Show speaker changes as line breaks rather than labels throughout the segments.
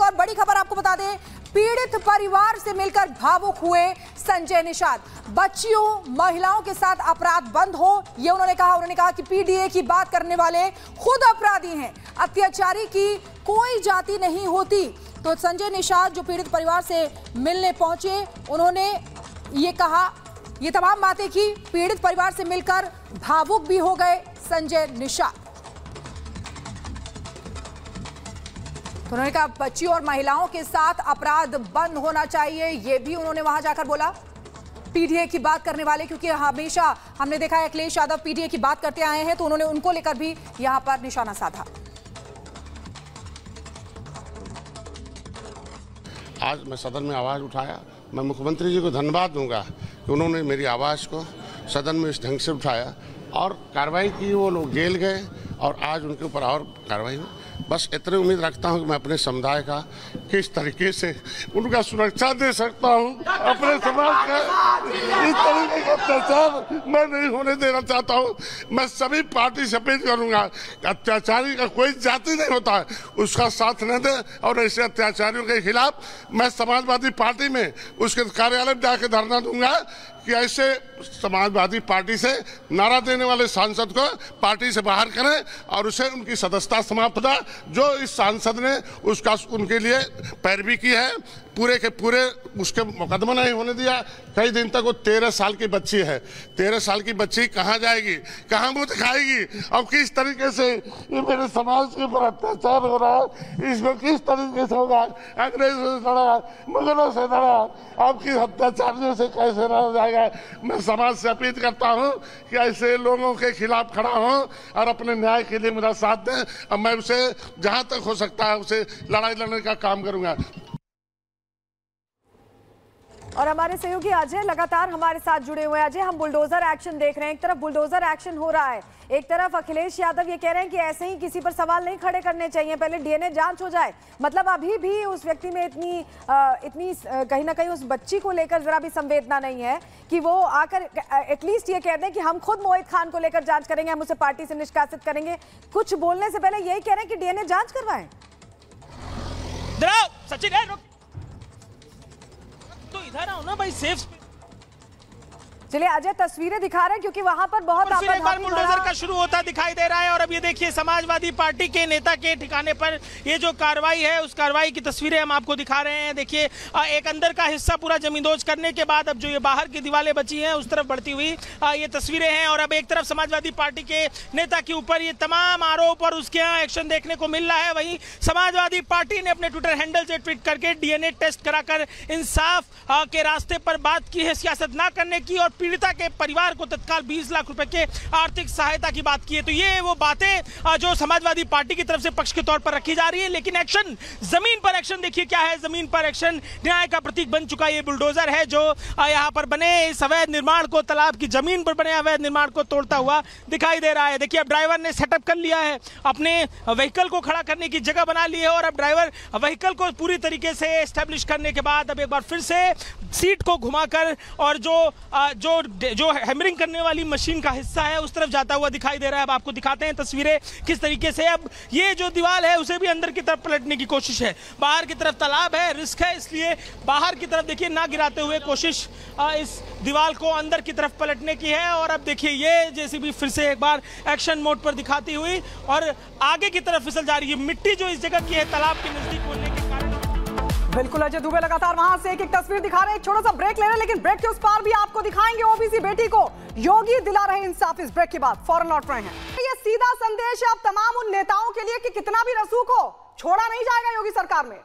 एक और बड़ी खबर आपको बता दें, पीड़ित परिवार से मिलकर भावुक हुए संजय निषाद। बच्चियों, महिलाओं के साथ अपराध बंद हो, ये उन्होंने कहा। उन्होंने कहा कि पीडीए की बात करने वाले खुद अपराधी हैं। अत्याचारी की कोई जाति नहीं होती। तो संजय निषाद, जो पीड़ित परिवार से मिलने पहुँचे, उन्होंने ये कहा, ये तमाम बातें की, पीड़ित परिवार से मिलकर भावुक भी हो गए संजय निषाद। उन्होंने कहा बच्चियों और महिलाओं के साथ अपराध बंद होना चाहिए, ये भी उन्होंने वहाँ जाकर बोला। पीडीए की बात करने वाले, क्योंकि हमेशा हमने देखा है, अखिलेश यादव पीडीए की बात करते आए हैं तो उन्होंने उनको लेकर भी यहाँ पर निशाना साधा।
आज मैं सदन में आवाज़ उठाया। मैं मुख्यमंत्री जी को धन्यवाद दूँगा कि उन्होंने मेरी आवाज़ को सदन में इस ढंग से उठाया और कार्रवाई की, वो लोग जेल गए और आज उनके ऊपर और कार्रवाई हुई। बस इतनी उम्मीद रखता हूँ कि मैं अपने समुदाय का किस तरीके से उनका सुरक्षा दे सकता हूँ, अपने समाज का इस तरीके का अत्याचार मैं नहीं होने देना चाहता हूँ। मैं सभी पार्टी से अपील करूँगा अत्याचारी का कोई जाति नहीं होता, उसका साथ न दे और ऐसे अत्याचारियों के खिलाफ मैं समाजवादी पार्टी में उसके कार्यालय में जाकर धरना दूँगा कि ऐसे समाजवादी पार्टी से नारा देने वाले सांसद को पार्टी से बाहर करें और उसे उनकी सदस्यता समाप्त करें जो इस सांसद ने उसका, उनके लिए पैरवी की है पूरे के पूरे उसके मुकदमा नहीं होने दिया। कई दिन तक वो तेरह साल की बच्ची है। तेरह साल की बच्ची कहाँ जाएगी? कहाँ मुँह दिखाएगी? और किस तरीके से ये मेरे समाज के ऊपर अत्याचार हो रहा है? इसमें किस तरीके से होगा? अंग्रेज़ों से लड़ा मुगलों से लड़ा अब किस अत्याचारियों से कैसे लड़ा जाएगा? मैं समाज से अपील करता हूँ कि ऐसे लोगों के खिलाफ खड़ा हूँ और अपने न्याय के लिए मेरा साथ दें। और मैं उसे जहाँ तक हो सकता है उसे लड़ाई लड़ने का काम करूँगा।
और हमारे सहयोगी अजय लगातार हमारे साथ जुड़े हुए हैं। अजय हम बुलडोजर एक्शन देख रहे हैं। एक तरफ़ बुलडोजर एक्शन हो रहा है। एक तरफ़ अखिलेश यादव ये कह रहे हैं कि ऐसे ही किसी पर सवाल नहीं खड़े करने चाहिए। पहले डीएनए जाँच हो जाए। मतलब अभी भी उस व्यक्ति में इतनी आ, इतनी कहीं ना कहीं उस बच्ची को लेकर जरा भी संवेदना नहीं है कि वो आकर एटलीस्ट ये कह दें कि हम खुद मोहित खान को लेकर जाँच करेंगे हम उसे पार्टी से निष्कासित करेंगे। कुछ बोलने से पहले यही कह रहे हैं कि डीएनए जाँच करवाएँ।
Sachin Não, não vai ser.
चलिए अजय तस्वीरें दिखा रहे हैं क्योंकि वहाँ पर बहुत
बुलडोजर का शुरू होता दिखाई दे रहा है और अब ये देखिए समाजवादी पार्टी के नेता के ठिकाने पर ये जो कार्रवाई है उस कार्रवाई की तस्वीरें हम आपको दिखा रहे हैं। देखिए एक अंदर का हिस्सा पूरा जमींदोज करने के बाद अब जो ये बाहर की दीवारें बची हैं उस तरफ़ बढ़ती हुई ये तस्वीरें हैं और अब एक तरफ़ समाजवादी पार्टी के नेता के ऊपर ये तमाम आरोप और उसके यहाँ एक्शन देखने को मिल रहा है। वहीं समाजवादी पार्टी ने अपने ट्विटर हैंडल से ट्वीट करके डीएनए टेस्ट कराकर इंसाफ के रास्ते पर बात की है सियासत ना करने की और पीड़िता के परिवार को तत्काल 20 लाख रुपए के आर्थिक सहायता की बात की है। तो ये वो बातें जो समाजवादी पार्टी की तरफ़ से पक्ष के तौर पर रखी जा रही है। लेकिन एक्शन ज़मीन पर एक्शन देखिए क्या है। ज़मीन पर एक्शन न्याय का प्रतीक बन चुका ये बुलडोजर है, जो यहाँ पर बने इस अवैध निर्माण को, तालाब की ज़मीन पर बने अवैध निर्माण को तोड़ता हुआ दिखाई दे रहा है। देखिए, अब ड्राइवर ने सेटअप कर लिया है। अपने व्हीकल को खड़ा करने की जगह बना ली है और अब ड्राइवर व्हीकल को पूरी तरीके से स्टेब्लिश करने के बाद अब एक बार फिर से सीट को घुमाकर और जो जो जो जो हैमरिंग करने वाली मशीन का हिस्सा है, उस तरफ़ जाता हुआ दिखाई दे रहा है। अब आपको दिखाते हैं तस्वीरें किस तरीके से। अब ये जो दीवार है, उसे भी अंदर की तरफ़ पलटने की कोशिश है। बाहर की तरफ़ तालाब है, रिस्क है, इसलिए बाहर की तरफ़ देखिए, ना गिराते हुए कोशिश इस दीवार को अंदर की तरफ़ पलटने की है। और अब देखिए, ये जैसे भी फिर से एक बार एक्शन मोड पर दिखाती हुई, और आगे की तरफ़ फिसल जा रही है। मिट्टी जो इस जगह की है, तालाब के नज़दीक होने
बिल्कुल अजय, दुबे लगातार वहाँ से एक एक तस्वीर दिखा रहे हैं। छोटा सा ब्रेक ले रहे हैं, लेकिन ब्रेक के उस पार भी आपको दिखाएँगे ओबीसी बेटी को। योगी दिला रहे इंसाफ इस ब्रेक के बाद, फॉरन लौट रहे हैं। ये सीधा संदेश है आप तमाम उन नेताओं के लिए कि कितना भी रसूख हो, छोड़ा नहीं जाएगा योगी सरकार में।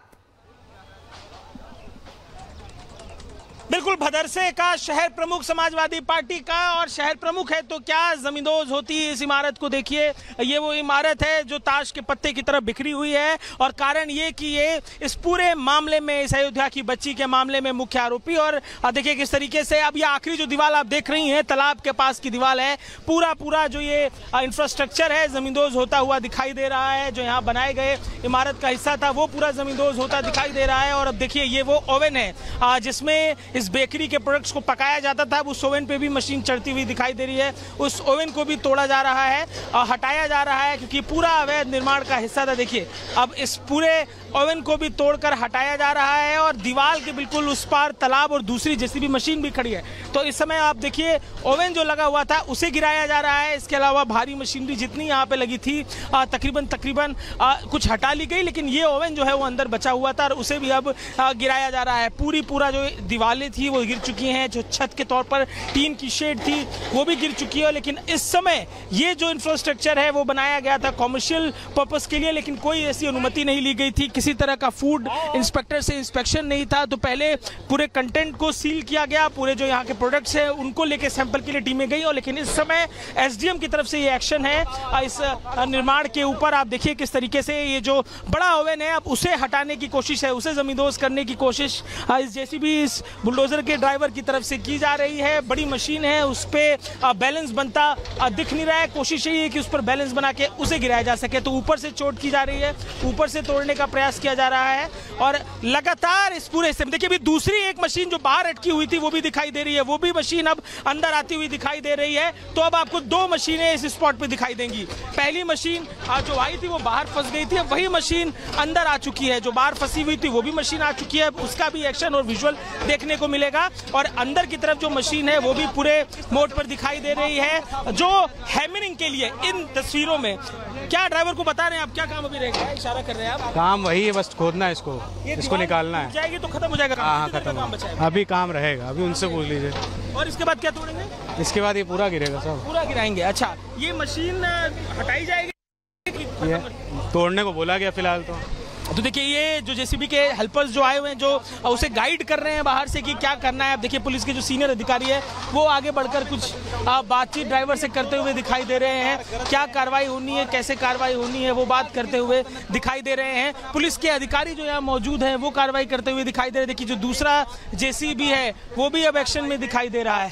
बिल्कुल भदरसे का शहर प्रमुख समाजवादी पार्टी का और शहर प्रमुख है तो क्या जमींदोज होती है इस इमारत को देखिए, ये वो इमारत है जो ताश के पत्ते की तरफ़ बिखरी हुई है और कारण ये कि ये इस पूरे मामले में, इस अयोध्या की बच्ची के मामले में मुख्य आरोपी और देखिए किस तरीके से अब ये आखिरी जो दीवार आप देख रही हैं, तालाब के पास की दीवार है पूरा पूरा जो ये इंफ्रास्ट्रक्चर है, जमींदोज होता हुआ दिखाई दे रहा है, जो यहाँ बनाए गए इमारत का हिस्सा था, वो पूरा जमींदोज होता दिखाई दे रहा है और अब देखिए ये वो ओवन है जिसमें इस बेकरी के प्रोडक्ट्स को पकाया जाता था। अब उस ओवन पे भी मशीन चढ़ती हुई दिखाई दे रही है। उस ओवन को भी तोड़ा जा रहा है और हटाया जा रहा है क्योंकि पूरा अवैध निर्माण का हिस्सा था। देखिए, अब इस पूरे ओवन को भी तोड़कर हटाया जा रहा है और दीवार के बिल्कुल उस पार तालाब और दूसरी जेसीबी मशीन भी खड़ी है। तो इस समय आप देखिए, ओवन जो लगा हुआ था, उसे गिराया जा रहा है। इसके अलावा भारी मशीनरी जितनी यहाँ पे लगी थी तकरीबन तकरीबन कुछ हटा ली गई, लेकिन ये ओवन जो है वो अंदर बचा हुआ था और उसे भी अब गिराया जा रहा है। पूरी पूरा जो दीवारें थी, वो गिर चुकी हैं। जो छत के तौर पर टीन की शेड थी, वो भी गिर चुकी है। लेकिन इस समय ये जो इंफ्रास्ट्रक्चर है, वो बनाया गया था कॉमर्शियल पर्पज़ के लिए, लेकिन कोई ऐसी अनुमति नहीं ली गई थी। किसी तरह का फ़ूड इंस्पेक्टर से इंस्पेक्शन नहीं था तो पहले पूरे कंटेंट को सील किया गया, पूरे जो यहाँ के प्रोडक्ट्स हैं, उनको लेके सैंपल के लिए टीमें गई, और लेकिन इस समय एसडीएम की तरफ़ से ये एक्शन है। इस निर्माण के ऊपर आप देखिए किस तरीके से ये जो बड़ा ओवन है, अब उसे हटाने की कोशिश है, उसे जमींदोज करने की कोशिश इस भी इस बुलडोजर के ड्राइवर की तरफ़ से की जा रही है। बड़ी मशीन है, उस पर बैलेंस बनता दिख नहीं रहा है। कोशिश यही है कि उस पर बैलेंस बना के उसे गिराया जा सके। तो ऊपर से चोट की जा रही है, ऊपर से तोड़ने का प्रयास किया जा रहा है और लगातार इस पूरे हिस्से में। देखिए, अभी दूसरी एक मशीन जो बाहर अटकी हुई थी, वो भी दिखाई दे रही है। वो भी मशीन अब अंदर आती हुई दिखाई दे रही है। तो अब आपको दो मशीनें इस स्पॉट पे दिखाई देंगी। पहली मशीन जो आई थी, वो बाहर फंस गई थी। वही मशीन अंदर आ चुकी है, जो बाहर फंसी हुई थी, वो भी मशीन आ चुकी है। उसका भी एक्शन और विजुअल देखने को मिलेगा। और अंदर की तरफ़ जो मशीन है, वो भी पूरे मोड पर दिखाई दे रही है। जो हैमरिंग के लिए इन तस्वीरों में, क्या ड्राइवर को बता रहे हैं आप? क्या काम अभी रहेगा इशारा कर रहे हैं आप?
काम है बस खोदना है इसको इसको निकालना है।
जाएगी तो खत्म हो जाएगा
हाँ हाँ खत्म
है
अभी काम रहेगा अभी उनसे पूछ लीजिए।
और इसके बाद क्या तोड़ेंगे?
इसके बाद ये पूरा गिरेगा सब।
पूरा गिराएँगे अच्छा। ये मशीन हटाई जाएगी
तोड़ने को बोला गया फ़िलहाल तो।
तो देखिए, ये जो जेसीबी के हेल्पर्स जो आए हुए हैं, जो उसे गाइड कर रहे हैं बाहर से कि क्या करना है। अब देखिए, पुलिस के जो सीनियर अधिकारी है, वो आगे बढ़कर कुछ बातचीत ड्राइवर से करते हुए दिखाई दे रहे हैं। क्या कार्रवाई होनी है, कैसे कार्रवाई होनी है, वो बात करते हुए दिखाई दे रहे हैं। पुलिस के अधिकारी जो यहाँ मौजूद हैं, वो कार्रवाई करते हुए दिखाई दे रहे देखिए, जो दूसरा जेसीबी है, वो भी अब एक्शन में दिखाई दे रहा है।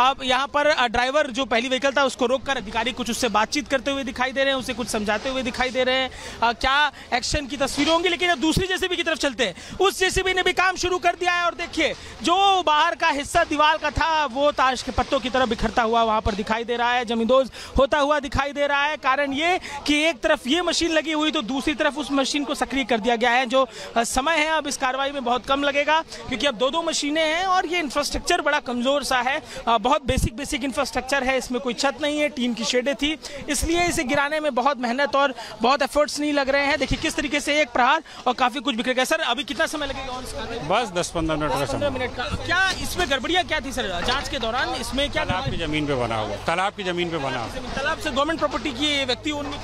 अब यहाँ पर ड्राइवर जो पहली व्हीकल था, उसको रोककर अधिकारी कुछ उससे बातचीत करते हुए दिखाई दे रहे हैं, उसे कुछ समझाते हुए दिखाई दे रहे हैं। क्या एक्शन की तस्वीरें होंगी, लेकिन अब दूसरी जेसीबी की तरफ़ चलते हैं, उस जेसीबी ने भी काम शुरू कर दिया है। और देखिए, जो बाहर का हिस्सा दीवार का था, वो ताश के पत्तों की तरफ़ बिखरता हुआ वहाँ पर दिखाई दे रहा है, जमींदोज होता हुआ दिखाई दे रहा है। कारण ये कि एक तरफ़ ये मशीन लगी हुई तो दूसरी तरफ़ उस मशीन को सक्रिय कर दिया गया है, जो समय है, अब इस कार्रवाई में बहुत कम लगेगा, क्योंकि अब दो दो मशीनें हैं, और ये इंफ्रास्ट्रक्चर बड़ा कमज़ोर सा है। बहुत बेसिक बेसिक इंफ्रास्ट्रक्चर है, इसमें कोई छत नहीं है, टीन की शेडें थी, इसलिए इसे गिराने में बहुत मेहनत और बहुत एफर्ट्स नहीं लग रहे हैं। देखिए, किस तरीके से एक प्रहार और काफ़ी कुछ बिखर गया। सर अभी कितना समय लगेगा?
बस दस पंद्रह मिनट का समय।
मिनट का। क्या इसमें गड़बड़िया क्या थी सर? जाँच के दौरान इसमें क्या
तालाब की ज़मीन पे बना हुआ। तालाब की ज़मीन पे बना हुआ।
तालाब से गवर्नमेंट प्रॉपर्टी की व्यक्ति उनमें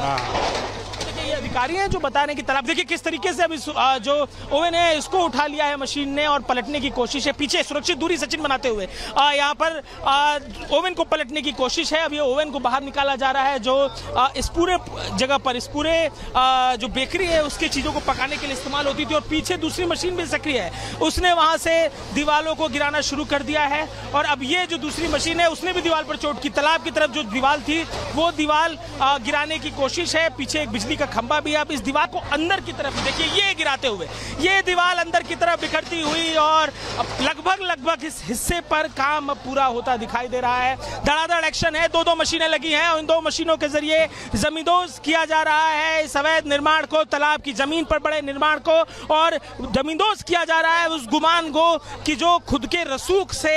हाँ।
अधिकारी हैं जो बता रहे हैं कि तालाब देखिए किस तरीके से आ, जो ओवन है इसको उठा लिया है मशीन ने और पलटने की कोशिश है। पीछे सुरक्षित दूरी सचिन बनाते हुए। यहाँ पर ओवन को पलटने की कोशिश है। ये ओवन को बाहर निकाला जा रहा है जो इस पूरे जगह पर इस पूरे जो बेकरी है उसकी चीज़ों को पकाने के लिए इस्तेमाल होती थी और पीछे दूसरी मशीन भी सक्रिय है। उसने वहाँ से दीवालों को गिराना शुरू कर दिया है और अब ये जो दूसरी मशीन है उसने भी दीवार पर चोट की। तालाब की तरफ़ जो दीवार थी वो दीवार गिराने की कोशिश है। पीछे एक बिजली का खंभा भी आप इस दीवार को अंदर की तरफ़ देखिए, ये गिराते हुए, ये दीवार अंदर की तरफ़ बिखरती हुई और लगभग लगभग इस हिस्से पर काम पूरा होता दिखाई दे रहा है। धड़ाधड़ एक्शन है दो दो मशीनें लगी हैं और इन दो मशीनों के ज़रिए जमींदोज किया जा रहा है। इस अवैध निर्माण को, तालाब की ज़मीन पर बड़े निर्माण को और जमींदोज किया जा रहा है उस गुमान को कि जो खुद के रसूख से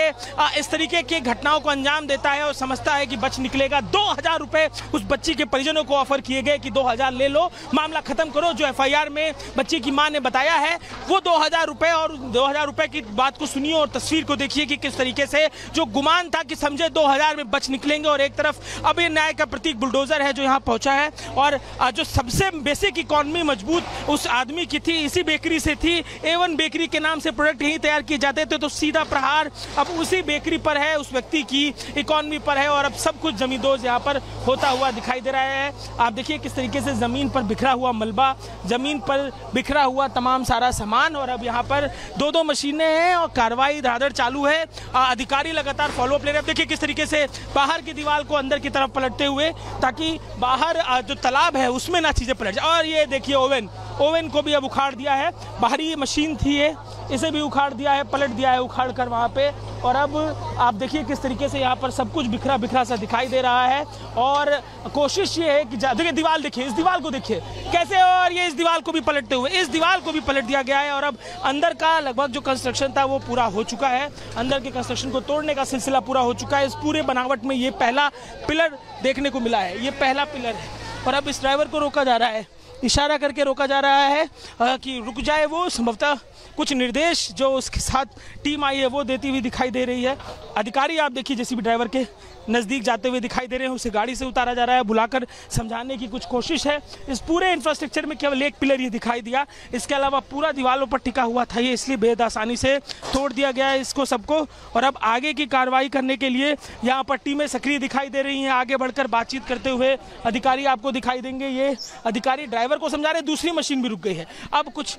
इस तरीके की घटनाओं को अंजाम देता है और समझता है कि बच निकलेगा। दो हज़ार रुपए उस बच्ची के परिजनों को ऑफ़र किए गए कि दो हज़ार ले लो। मामला खत्म करो, जो एफआईआर में बच्ची की माँ ने बताया है, वो दो हज़ार रुपए और दो हज़ार रुपए की बात को सुनिए और तस्वीर को देखिए कि किस तरीके से, जो गुमान था कि समझे दो हज़ार में बच निकलेंगे और एक तरफ़ अब न्याय का प्रतीक बुलडोजर है जो यहाँ पहुँचा है और जो सबसे बेसिक इकोनॉमी मज़बूत उस आदमी की थी, इसी बेकरी से थी एवन बेकरी के नाम से प्रोडक्ट यही तैयार किए जाते थे तो सीधा प्रहार अब उसी बेकरी पर है, उस व्यक्ति की इकोनॉमी पर है और अब सब कुछ जमींदोज यहाँ पर होता हुआ दिखाई दे रहा है। आप देखिए किस तरीके से ज़मीन पर बिखरा हुआ मलबा, ज़मीन पर बिखरा हुआ तमाम सारा सामान और अब यहाँ पर दो दो मशीनें हैं और कार्रवाई धाधड़ चालू है। अधिकारी लगातार फॉलोअप ले रहे हैं। देखिए किस तरीके से बाहर की दीवार को अंदर की तरफ़ पलटते हुए ताकि बाहर जो तालाब है उसमें ना चीज़ें पलट जाए। और ये देखिए, ओवन ओवन को भी अब उखाड़ दिया है। बाहरी मशीन थी ये, इसे भी उखाड़ दिया है, पलट दिया है उखाड़ कर वहाँ पे। और अब आप देखिए किस तरीके से यहाँ पर सब कुछ बिखरा बिखरा सा दिखाई दे रहा है। और कोशिश ये है कि देखिए दीवार देखिए, इस दीवार को देखिए। कैसे और ये इस दीवार को भी पलटते हुए, इस दीवार को भी पलट दिया गया है। और अब अंदर का लगभग जो कंस्ट्रक्शन था वो पूरा हो चुका है। अंदर के कंस्ट्रक्शन को तोड़ने का सिलसिला पूरा हो चुका है। इस पूरे बनावट में ये पहला पिलर देखने को मिला है। ये पहला पिलर है। और अब इस ड्राइवर को रोका जा रहा है। इशारा करके रोका जा रहा है कि रुक जाए वो संभवतः कुछ निर्देश जो उसके साथ टीम आई है, वो देती हुई दिखाई दे रही है। अधिकारी, आप देखिए जैसे भी ड्राइवर के नज़दीक जाते हुए दिखाई दे रहे हैं। उसे गाड़ी से उतारा जा रहा है। बुलाकर समझाने की कुछ कोशिश है। इस पूरे इंफ्रास्ट्रक्चर में केवल एक पिलर ही दिखाई दिया। इसके अलावा पूरा दीवारों पर टिका हुआ था ये, इसलिए बेहद आसानी से तोड़ दिया गया है इसको सबको। और अब आगे की कार्रवाई करने के लिए यहाँ पर टीमें सक्रिय दिखाई दे रही हैं। आगे बढ़कर बातचीत करते हुए अधिकारी आपको दिखाई देंगे। ये अधिकारी ड्राइवर को समझा रहे दूसरी मशीन भी रुक गई है। अब कुछ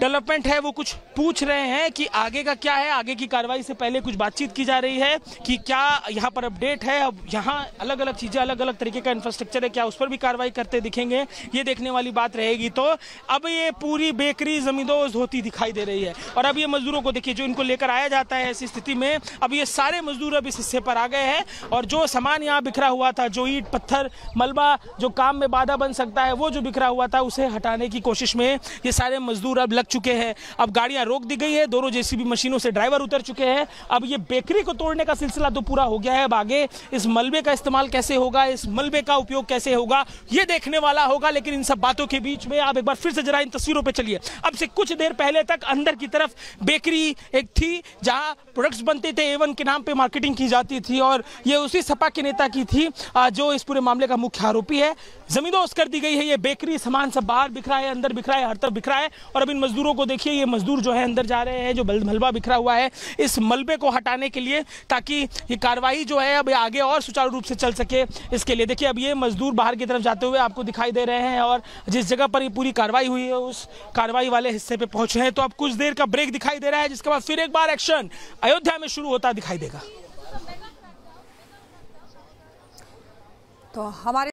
डेवलपमेंट है, वो कुछ पूछ रहे हैं कि आगे का क्या है, आगे की कार्रवाई से पहले कुछ बातचीत की जा रही है कि क्या यहाँ पर अपडेट है, अब यहाँ अलग अलग चीज़ें अलग अलग तरीके का इंफ्रास्ट्रक्चर है, क्या उस पर भी कार्रवाई करते दिखेंगे, ये देखने वाली बात रहेगी तो। अब ये पूरी बेकरी जमींदोज होती दिखाई दे रही है और अब ये मजदूरों को देखिए, जो इनको लेकर आया जाता है ऐसी स्थिति में, अब ये सारे मजदूर अब इस हिस्से पर आ गए हैं और जो सामान यहाँ बिखरा हुआ था, जो ईट, पत्थर, मलबा, जो काम में बाधा बन सकता है, वो जो बिखरा हुआ था, उसे हटाने की कोशिश में ये सारे मजदूर लग चुके हैं। अब गाड़ियाँ रोक दी गई है। दोनों जेसीबी मशीनों से ड्राइवर उतर चुके हैं। अब ये बेकरी को तोड़ने का सिलसिला तो पूरा हो गया है। अब आगे इस मलबे का इस्तेमाल कैसे होगा? इस मलबे का उपयोग कैसे होगा? ये देखने वाला होगा, लेकिन इन सब बातों के बीच में आप एक बार फिर से जरा इन तस्वीरों पे चलिए। अब से कुछ देर पहले तक अंदर की तरफ़ बेकरी एक थी, जहाँ प्रोडक्ट्स बनते थे। एवन के नाम पे मार्केटिंग की जाती थी और ये उसी सपा के नेता की थी जो इस पूरे मामले का मुख्य आरोपी है। जमींदोज कर दी गई है, ये बेकरी, सामान सब बाहर बिखरा है, अंदर बिखरा है, हर तरफ़ बिखरा है। और अब इन मजदूरों को देखिए, ये मजदूर जो है अंदर जा रहे हैं, जो मलबा बिखरा हुआ है, इस मलबे को हटाने के लिए ताकि ये कार्रवाई जो है अब आगे और सुचारू रूप से चल सके इसके लिए। देखिए, अब ये मजदूर बाहर की तरफ़ जाते हुए आपको दिखाई दे रहे हैं और जिस जगह पर ये पूरी कार्रवाई हुई है, उस कार्रवाई वाले हिस्से पे पहुँचे हैं। तो अब कुछ देर का ब्रेक दिखाई दे रहा है, जिसके बाद फिर एक बार एक्शन अयोध्या में शुरू होता दिखाई देगा।
तो हमारे